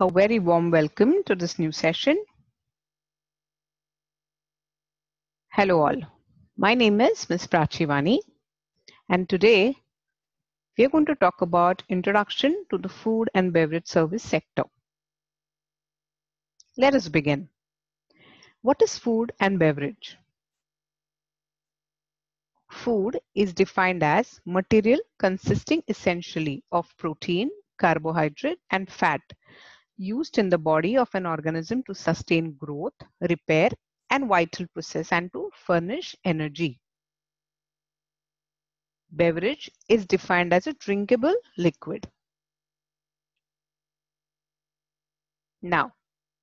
A very warm welcome to this new session. Hello all. My name is Ms. Prachivani and today we are going to talk about introduction to the food and beverage service sector. Let us begin. What is food and beverage? Food is defined as material consisting essentially of protein, carbohydrate and fat used in the body of an organism to sustain growth, repair and vital process and to furnish energy. Beverage is defined as a drinkable liquid. Now,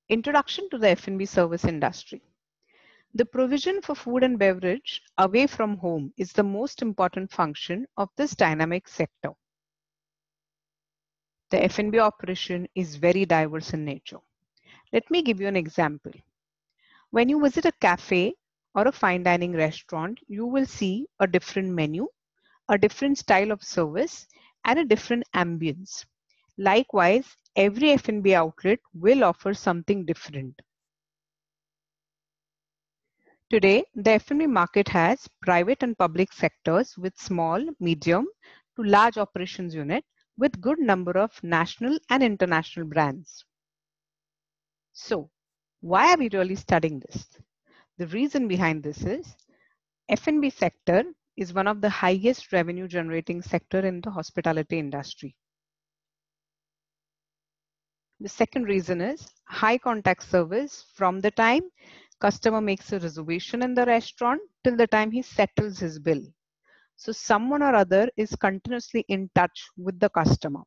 introduction to the F&B service industry. The provision for food and beverage away from home is the most important function of this dynamic sector. The F&B operation is very diverse in nature. Let me give you an example. When you visit a cafe or a fine dining restaurant, you will see a different menu, a different style of service, and a different ambience. Likewise, every F&B outlet will offer something different. Today, the F&B market has private and public sectors with small, medium to large operations unit with good number of national and international brands. So, why are we really studying this? The reason behind this is F&B sector is one of the highest revenue generating sector in the hospitality industry. The second reason is high contact service from the time customer makes a reservation in the restaurant till the time he settles his bill. So someone or other is continuously in touch with the customer.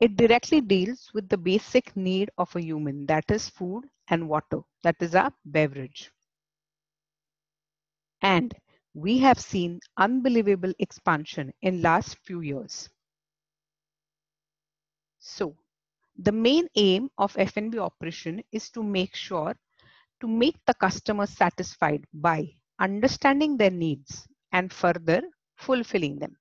It directly deals with the basic need of a human, that is food and water, that is a beverage. And we have seen unbelievable expansion in last few years. So the main aim of F&B operation is to make sure to make the customer satisfied by understanding their needs and further fulfilling them.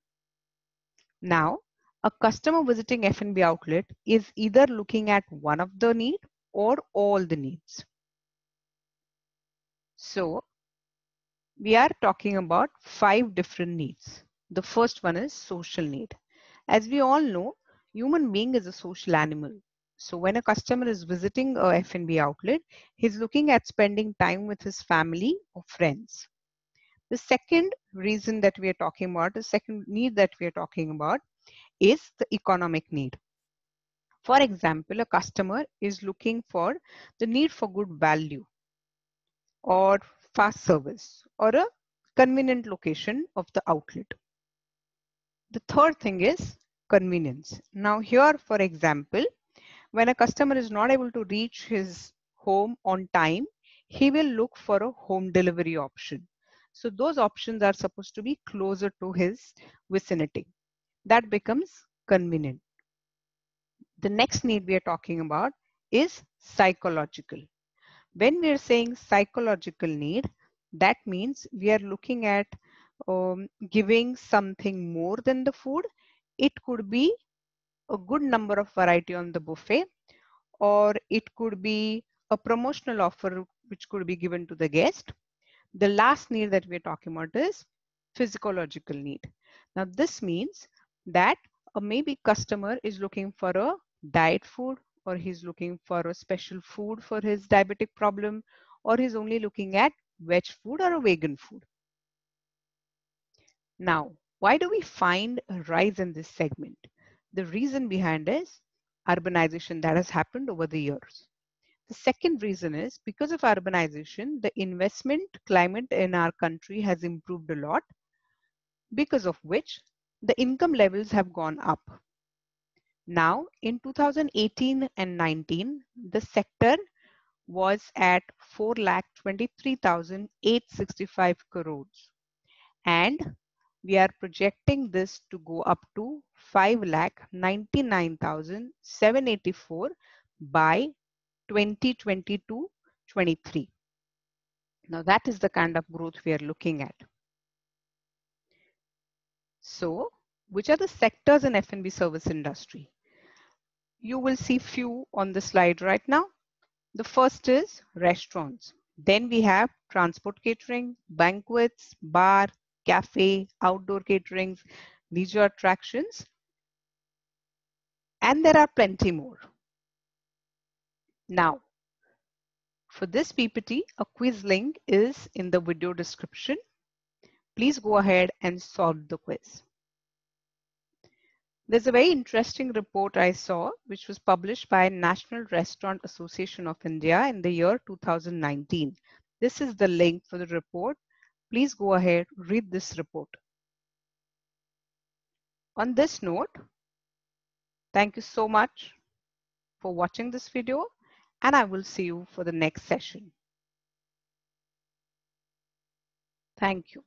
Now, a customer visiting F&B outlet is either looking at one of the need or all the needs. So, we are talking about five different needs. The first one is social need. As we all know, human being is a social animal. So when a customer is visiting a F&B outlet, he's looking at spending time with his family or friends. The second reason that we are talking about, the second need that we are talking about is the economic need. For example, a customer is looking for the need for good value or fast service or a convenient location of the outlet. The third thing is convenience. Now here, for example, when a customer is not able to reach his home on time, he will look for a home delivery option. So those options are supposed to be closer to his vicinity. That becomes convenient. The next need we are talking about is psychological. When we are saying psychological need, that means we are looking at um, giving something more than the food. It could be a good number of variety on the buffet or it could be a promotional offer which could be given to the guest the last need that we're talking about is physiological need. Now this means that a maybe customer is looking for a diet food or he's looking for a special food for his diabetic problem or he's only looking at veg food or a vegan food. Now, why do we find a rise in this segment? The reason behind is urbanization that has happened over the years. The second reason is because of urbanization, the investment climate in our country has improved a lot, because of which the income levels have gone up. Now, in 2018 and 19, the sector was at 4,23,865 crores. And we are projecting this to go up to 5,99,784 by 2022-23. Now that is the kind of growth we are looking at. So which are the sectors in F&B service industry? you will see few on the slide right now. The first is restaurants. Then we have transport catering, banquets, bar, cafe, outdoor caterings, leisure attractions, and there are plenty more. Now, for this PPT, a quiz link is in the video description. Please go ahead and solve the quiz. There's a very interesting report I saw, which was published by National Restaurant Association of India in the year 2019. This is the link for the report. Please go ahead, read this report. On this note, thank you so much for watching this video and I will see you for the next session. Thank you.